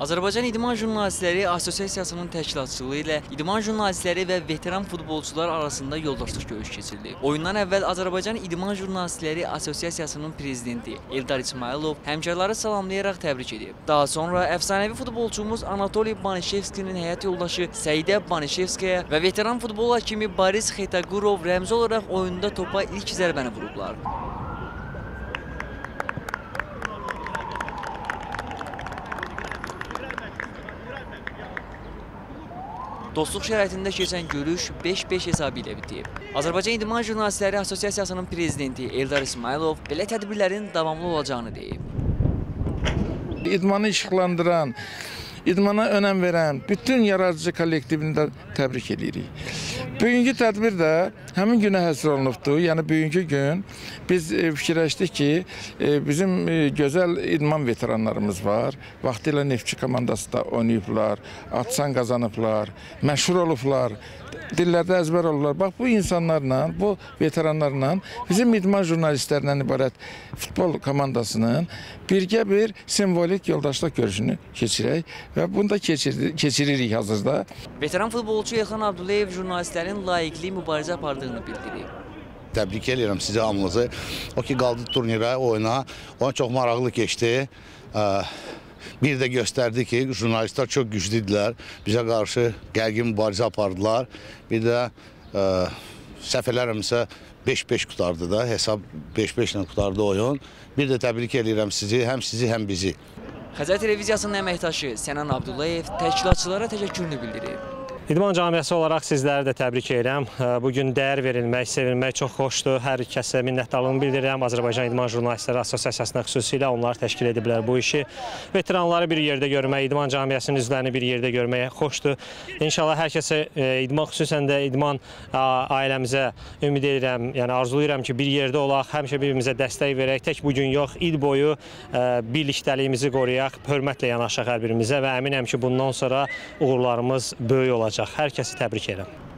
Azərbaycan İdman Jurnalistləri Assosiasiyasının təşkilatçılığı ilə idman jurnalistləri və veteran futbolçular arasında yoldaşlıq görüşü keçirildi. Oyundan əvvəl Azərbaycan İdman Jurnalistləri Assosiasiyasının prezidenti Eldar İsmailov həmkarları salamlayaraq təbrik edib. Daha sonra əfsanəvi futbolçumuz Anatoliy Banişevskinin həyat yoldaşı Səidə Banişevskaya və veteran futbol hakimi Boris Xetagurov rəmzi olaraq oyunda topa ilk zərbəni vurublar. Dostluq şəraitində keçən görüş 5-5 hesabı ilə bitib. Azərbaycan İdman Jurnalistləri Assosiasiyasının prezidenti Eldar İsmailov belə tədbirlərin davamlı olacağını deyib. İdmanı işıqlandıran, idmana önəm verən bütün yaradıcı kollektivini də təbrik edirik. Bugünkü tədbir də həmin günə həsr olunubdur. Yəni bugünkü gün biz e, fikirləşdik ki, e, bizim e, gözəl idman veteranlarımız var. Vaxtilə Neftçi komandası da oynayıblar, atsan qazanıblar, məşhur olublar dillərdə əzbər olurlar. Bax bu insanlarla, bu veteranlarla bizim idman jurnalistlərindən ibarət futbol komandasının birgə bir simvolik yoldaşlıq görüşünü keçirək və bunu da keçir keçiririk hazırda. Veteran futbolçu Elxan Abdullayev jurnalistlərin layiqli mübarizə apardığını bildirib. Təbrik edirəm sizi hamınızı. O ki qaldı turnirə, oyuna. Oyun çox maraqlı keçdi. Bir də göstərdi ki, jurnalistlər çox güclüdülər. Bizə qarşı gərgin mübarizə apardılar. Bir də ə, səhv eləmirəmsə 5-5 qutardı da. Hesab 5-5 ilə qutardı oyun. Bir də təbrik edirəm sizi, həm sizi, həm bizi. Xəzər televiziyasının əməkdaşı Sənan Abdullayev təşkilatçılara təşəkkürünü bildirib. İdman camiyyəsi olaraq sizləri də təbrik edirəm. Bu gün dəyər verilmək, sevilmək çox xoşdur. Hər kəsə minnətdarlığımı bildirirəm. Azərbaycan İdman Jurnalistləri Assosiasiyasına xüsusilə onlar təşkil ediblər bu işi. Veteranları bir yerdə görmək, idman camiyyəsinin üzvlərini bir yerdə görmək xoşdur. İnşallah hər kəsə idman, xüsusən də idman ailəmizə ümid edirəm, yəni arzulayıram ki, bir yerdə olaq, həmişə bir-birimizə dəstək verək. Tək bu gün yox, il boyu birlikdəliyimizi qoruyaq, hörmətlə yanaşaq hər birimizə və əminəm ki, bundan sonra uğurlarımız böyük olacaq olacaq. Hər kəsi təbrik edirəm.